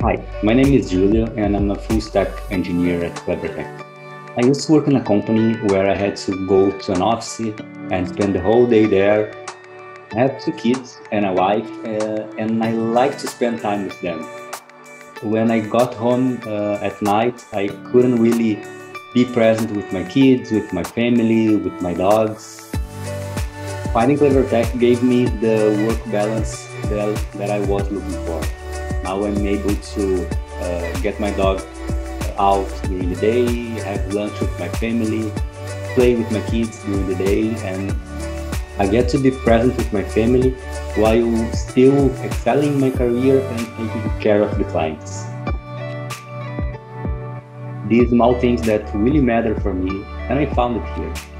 Hi, my name is Julio and I'm a full stack engineer at Clevertech. I used to work in a company where I had to go to an office and spend the whole day there. I have two kids and a wife, uh, and I like to spend time with them. When I got home uh, at night, I couldn't really be present with my kids, with my family, with my dogs. Finding Clevertech gave me the work balance that, that I was looking for. Now I'm able to uh, get my dog out during the day, have lunch with my family, play with my kids during the day, and I get to be present with my family while still excelling in my career and taking care of the clients. These small things that really matter for me, and I found it here.